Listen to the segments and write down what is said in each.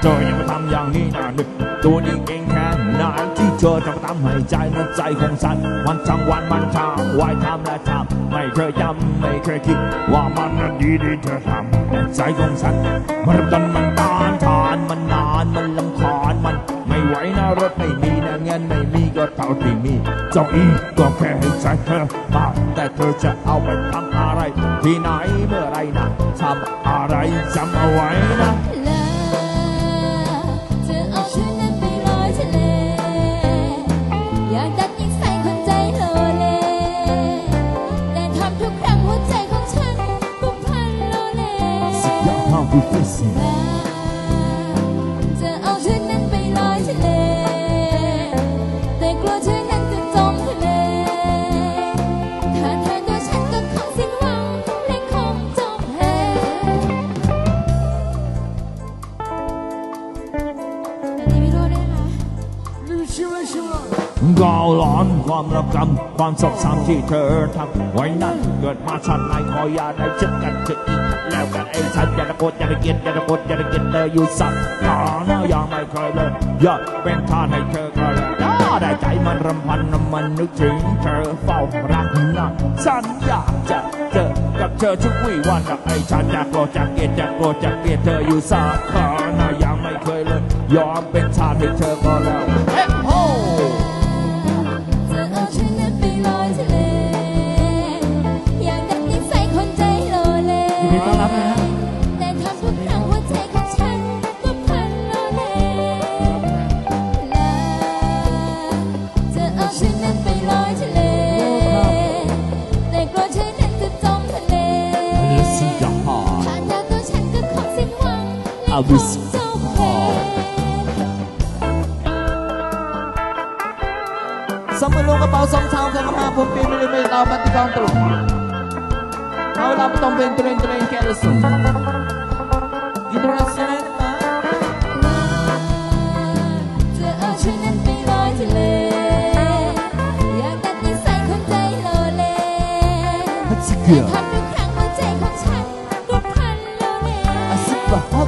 เธอยังมาทำอย่างนี้นะนึกตัวนี้เองแค่ไหนที่เธอจะมาทำให้ใจนั้นใจของฉันมันทั้งวันมันทั้งวายทำและทำไม่เคยจำไม่เคยคิด ว่ามันนั้นดีดีเธอทำใจของฉันมันรำดันมันตานทานมันนานมันลำคาญมันไม่ไหวนะรถไม่มีนะเงินไม่มีก็เท่าที่มีเจ้าอีก็แค่ให้ใจเธอมาแต่เธอจะเอาไปทำอะไร ที่ไหนเมื่อไรนะทำอะไรจำเอาไว้นะ ยอ ก็ร้อนความระกำความสกช้ำที่เธอทำไว้นั่นเกิดมาชาติไหนขออย่าได้เจ็บกันเธออีกแล้วกันไอ้ฉันอย่าตะโกนอย่าได้เกลียดอย่าตะโกนอย่าได้เกลียดเธออยู่สักตาหน้ายังไม่เคยเลยอย่าเป็นทานให้เธอก็เลยได้ได้ใจมันรำพันมันนึกถึงเธอเฝ้ารักนะฉันอยากจะเจอกับเธอทุกวี่วันนะไอ้ฉันอยากโกรธจะเกลียดจะโกรธจะเกลียดเธออยู่สักตาหน้ายังไม่เคยเลยยอมเป็นทานให้เธอก็แล้ว และ I'll ค be งจมเหสองมือลงกระเป๋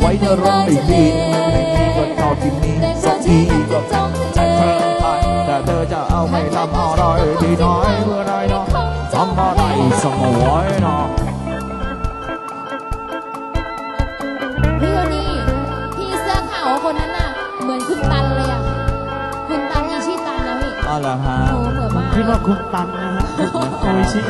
ไม่นไหวนั้นไปเธอลร้องอยไม่ทะเลดีไม่มีก็เท่าที่มีสักทีก็ใจเธอขาดแต่เธอจะเอาไม่ทำอะไรที่น้อยเมื่อไรเนาะทำอะไรสมองไว้เนาะพี่โทนี่พี่เสื้อขาวคนนั้นน่ะ เหมือนคุณตันเลยอะคุณตันอีชิตันนะพี่อ๋อเหรอฮะโอ้เหมือนมาก คิดว่าคุณตันนะฮะโออิชิ